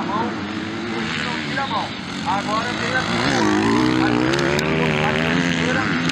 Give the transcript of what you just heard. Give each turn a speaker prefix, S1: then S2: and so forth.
S1: a mão, não tira a mão. Agora eu tenho a, uhum. a, a, a,